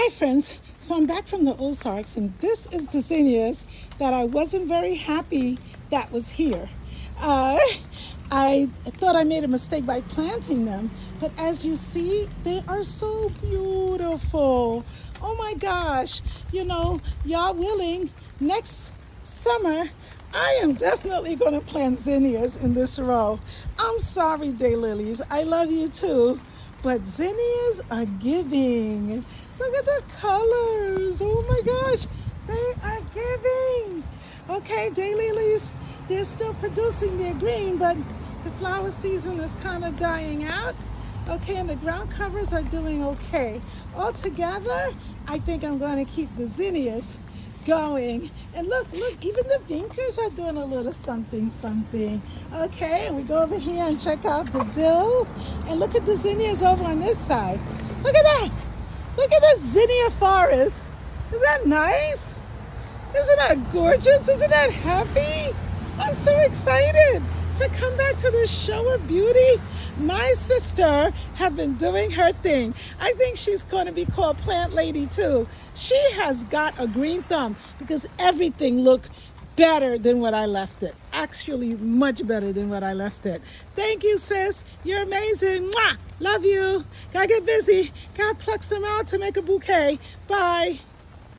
Hi friends, so I'm back from the Ozarks and this is the zinnias that I wasn't very happy that was here. Uh, I thought I made a mistake by planting them, but as you see, they are so beautiful. Oh my gosh, you know, y'all willing, next summer, I am definitely going to plant zinnias in this row. I'm sorry, daylilies. I love you too, but zinnias are giving. Look at the colors. Oh my gosh. They are giving. Okay, daylilies, they're still producing their green, but the flower season is kind of dying out. Okay, and the ground covers are doing okay. Altogether, I think I'm going to keep the zinnias going. And look, look, even the vincas are doing a little something, something. Okay, we go over here and check out the dill. And look at the zinnias over on this side. Look at that. Look at this zinnia forest. Is that nice? Isn't that gorgeous? Isn't that happy? I'm so excited to come back to this show of beauty. My sister have been doing her thing. I think she's going to be called Plant Lady too. She has got a green thumb because everything look better than what I left it. Actually, much better than what I left it. Thank you, sis. You're amazing. Mwah! Love you. Gotta get busy. Gotta pluck some out to make a bouquet. Bye.